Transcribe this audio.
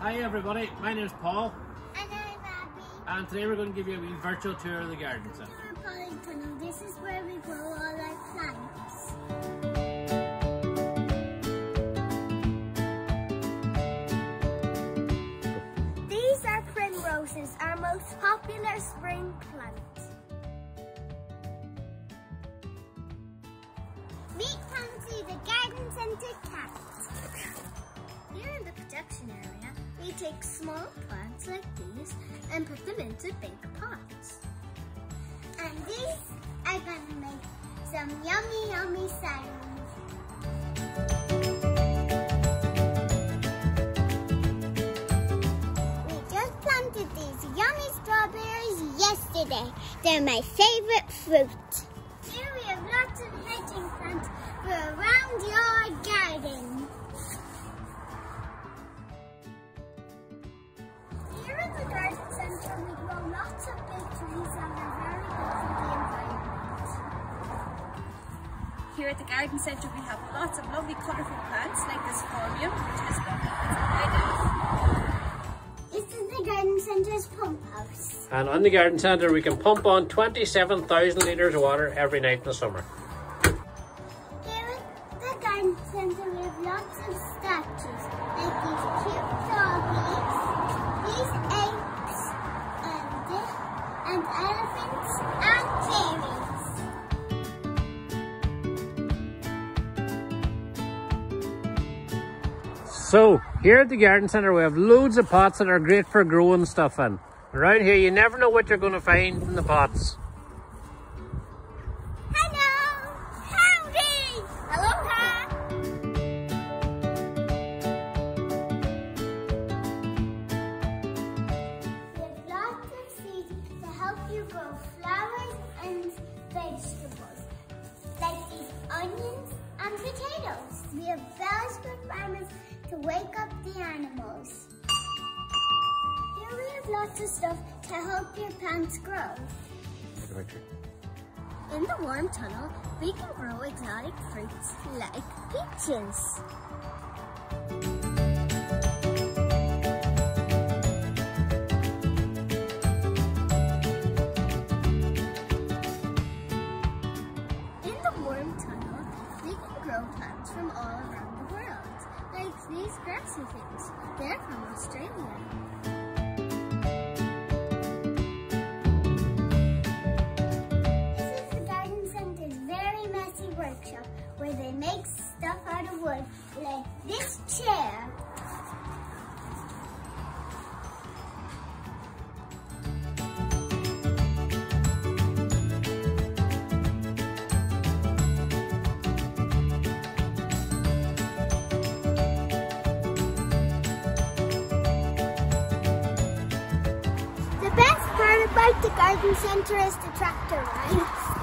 Hi everybody, my name is Paul And I'm Abby. and today we're going to give you a wee virtual tour of the garden centre. This is where we grow all our plants. These are primroses, our most popular spring plant. Meet Pansy, the garden take small plants like these and put them into big pots. And these are gonna make some yummy, yummy sounds. We just planted these yummy strawberries yesterday. They're my favorite fruit. Here we have lots of hedging plants for around your garden. Here at the garden centre we have lots of lovely colourful plants like this phormium, which is lovely. It's This is the garden centre's pump house. And on the garden centre we can pump on 27,000 litres of water every night in the summer. Here at the garden centre, we have lots of statues, like these cute doggies, these apes, So, here at the garden centre we have loads of pots that are great for growing stuff in. Around here you never know what you're going to find in the pots. Hello! Howdy! Lots of seeds to help you grow flowers and vegetables, like these onions and potatoes. We have farmers to wake up the animals. Here we have lots of stuff to help your plants grow. In the warm tunnel, we can grow exotic fruits like peaches. In the warm tunnel, we can grow plants from all around the world, these grassy things. They're from Australia. This is the Garden Center's very messy workshop where they make stuff out of wood, like this chair. Garden center is the tractor rides.